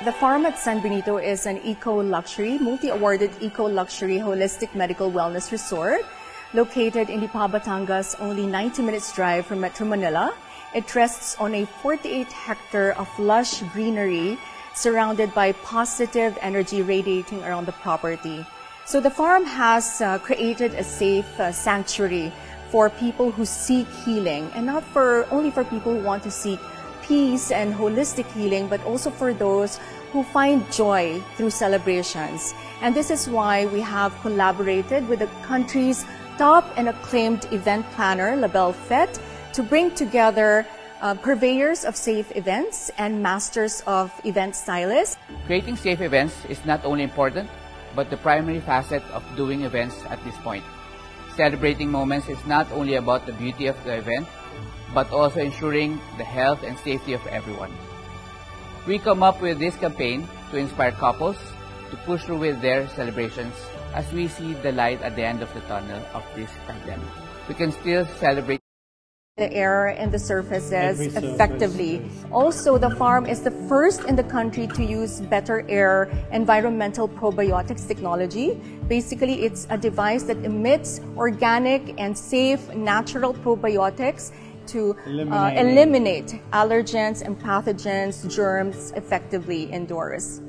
The farm at San Benito is an eco-luxury, multi-awarded eco-luxury holistic medical wellness resort located in Lipa, Batangas, only 90 minutes drive from Metro Manila. It rests on a 48 hectare of lush greenery surrounded by positive energy radiating around the property. So the farm has uh, created a safe uh, sanctuary for people who seek healing and not for only for people who want to seek peace and holistic healing, but also for those who find joy through celebrations. And this is why we have collaborated with the country's top and acclaimed event planner, La Belle Fete, to bring together uh, purveyors of safe events and masters of event stylists. Creating safe events is not only important, but the primary facet of doing events at this point. Celebrating moments is not only about the beauty of the event, but also ensuring the health and safety of everyone. We come up with this campaign to inspire couples to push through with their celebrations as we see the light at the end of the tunnel of this pandemic. We can still celebrate the air and the surfaces effectively. Also, the farm is the first in the country to use BetterAir environmental probiotics technology. Basically, it's a device that emits organic and safe natural probiotics to uh, eliminate allergens and pathogens, germs effectively indoors.